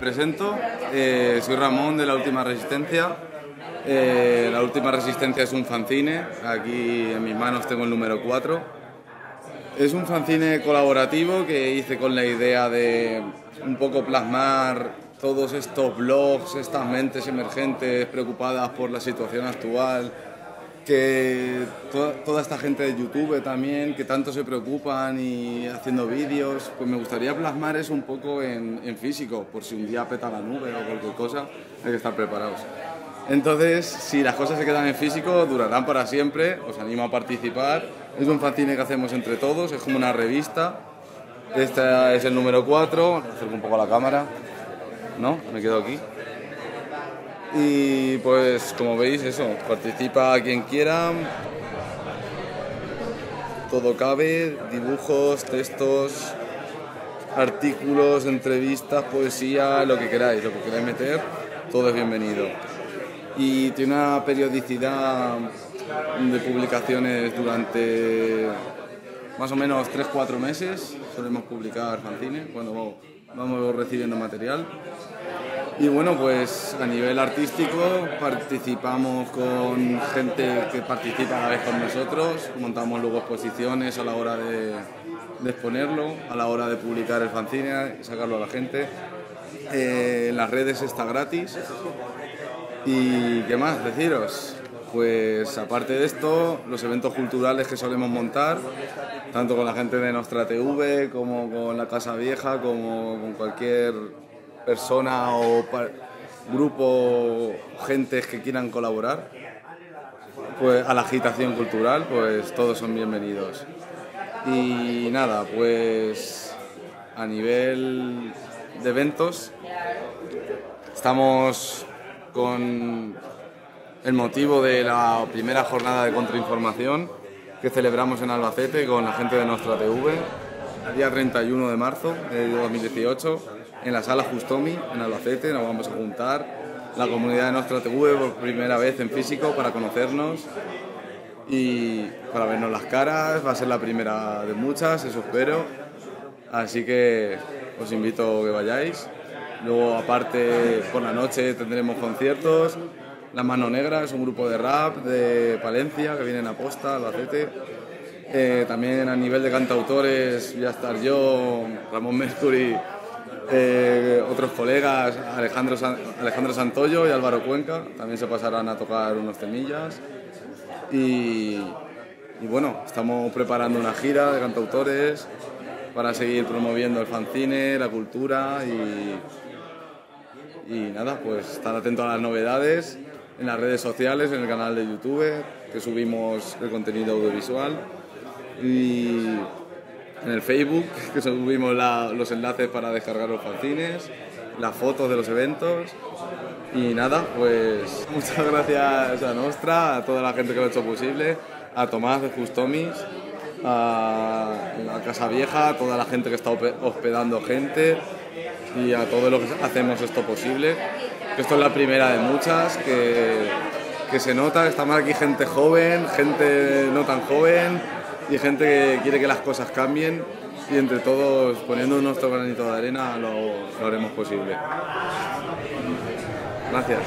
presento. Eh, soy Ramón de La Última Resistencia. Eh, la Última Resistencia es un fanzine. Aquí en mis manos tengo el número 4. Es un fanzine colaborativo que hice con la idea de un poco plasmar todos estos blogs, estas mentes emergentes preocupadas por la situación actual, que toda, esta gente de YouTube también, que tanto se preocupan y haciendo vídeos, pues me gustaría plasmar eso un poco en, en, físico, por si un día peta la nube o cualquier cosa, hay que estar preparados. Entonces, si las cosas se quedan en físico, durarán para siempre, os animo a participar. Es un fanzine que hacemos entre todos, es como una revista. Este es el número 4, acerco un poco a la cámara, ¿no? Me quedo aquí. Y pues como veis eso, participa quien quiera, todo cabe, dibujos, textos, artículos, entrevistas, poesía, lo que queráis, lo que queráis meter, todo es bienvenido. Y tiene una periodicidad de publicaciones durante más o menos 3-4 meses, solemos publicar fanzines cuando vamos recibiendo material. Y bueno, pues a nivel artístico participamos con gente que participa a la vez con nosotros, montamos luego exposiciones a la hora de, exponerlo, a la hora de publicar el fanzine sacarlo a la gente. Eh, en las redes está gratis. ¿Y qué más deciros? Pues aparte de esto, los eventos culturales que solemos montar, tanto con la gente de Nostra TV como con la Casa Vieja, como con cualquier persona o grupo, gentes que quieran colaborar pues, a la agitación cultural, pues todos son bienvenidos. Y nada, pues a nivel de eventos, estamos con el motivo de la primera jornada de contrainformación que celebramos en Albacete con la gente de Nostra TV, el día 31 de marzo de 2018 en la sala Justomi, en Albacete, nos vamos a juntar la comunidad de nuestra TV por primera vez en físico para conocernos y para vernos las caras. Va a ser la primera de muchas, eso espero. Así que os invito a que vayáis. Luego, aparte, por la noche tendremos conciertos. La Mano Negra es un grupo de rap de Palencia que vienen a posta, Albacete. Eh, también a nivel de cantautores voy a estar yo, Ramón Mercury eh, otros colegas, Alejandro, Alejandro Santoyo y Álvaro Cuenca, también se pasarán a tocar unos temillas. Y, bueno, estamos preparando una gira de cantautores para seguir promoviendo el fanzine, la cultura y, y nada, pues estar atento a las novedades en las redes sociales, en el canal de YouTube, que subimos el contenido audiovisual. Y en el Facebook, que subimos los enlaces para descargar los fanzines, las fotos de los eventos. Y nada, pues muchas gracias a Nostra, a toda la gente que lo ha hecho posible, a Tomás de Justomis, a la Casa Vieja, a toda la gente que está hospedando gente y a todos los que hacemos esto posible. Esto es la primera de muchas, que, que se nota, estamos aquí gente joven, gente no tan joven y gente que quiere que las cosas cambien y entre todos poniendo nuestro granito de arena lo, lo haremos posible. Gracias.